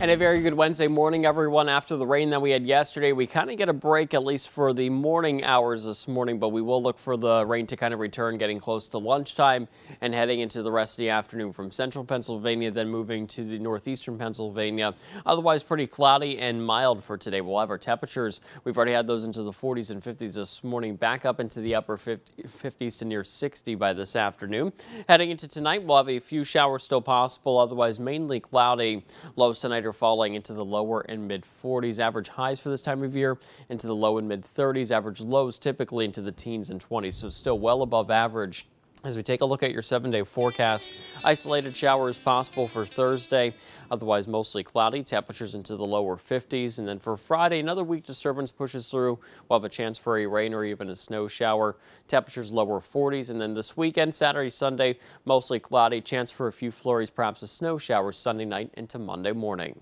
And a very good Wednesday morning, everyone. After the rain that we had yesterday, we kind of get a break, at least for the morning hours this morning, but we will look for the rain to kind of return getting close to lunchtime and heading into the rest of the afternoon from central Pennsylvania, then moving to the northeastern Pennsylvania. Otherwise, pretty cloudy and mild for today. We'll have our temperatures. We've already had those into the 40s and 50s this morning, back up into the upper 50s to near 60 by this afternoon. Heading into tonight, we'll have a few showers still possible, otherwise mainly cloudy. Lows tonight falling into the lower and mid 40s. Average highs for this time of year into the low and mid 30s. Average lows typically into the teens and 20s, so still well above average. As we take a look at your seven day forecast, isolated showers possible for Thursday, otherwise mostly cloudy, temperatures into the lower 50s. And then for Friday, another weak disturbance pushes through. We'll have a chance for a rain or even a snow shower, temperatures lower 40s. And then this weekend, Saturday, Sunday, mostly cloudy, chance for a few flurries, perhaps a snow shower Sunday night into Monday morning.